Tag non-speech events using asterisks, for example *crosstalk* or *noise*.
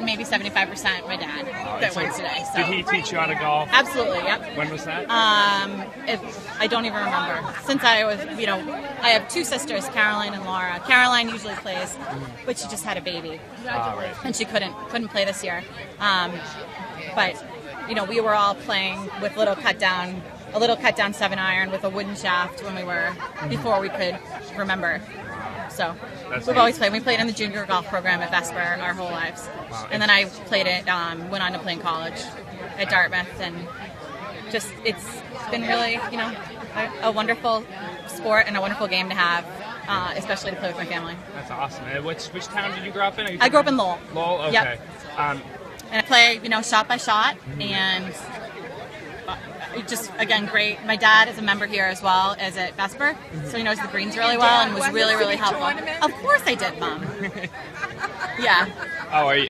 percent, maybe seventy five percent, my dad that So went today. So Did he teach you how to golf? absolutely, yep. When was that? Um, if I don't even remember. Since I was, you know, I have two sisters, Caroline and Laura. Caroline usually plays, but she just had a baby, Ah, right. and she couldn't couldn't play this year. Um, but you know, we were all playing with little cut down, a little cut down seven iron with a wooden shaft when we were before we could remember. So That's we've always played. We played in the junior golf program at Vesper our whole lives, Wow. and then I played it. Um, went on to play in college at Dartmouth, and just it's been really you know a, a wonderful sport and a wonderful game to have, uh, especially to play with my family. That's awesome. And which which town did you grow up in? I grew up in Lowell. Lowell. Okay. Yep. Um, and I play, you know, shot by shot, and uh, it just again great. My dad is a member here as well as at Vesper, so he knows the greens really well and was really really helpful. Of course I did, mom. *laughs* yeah. oh, are you?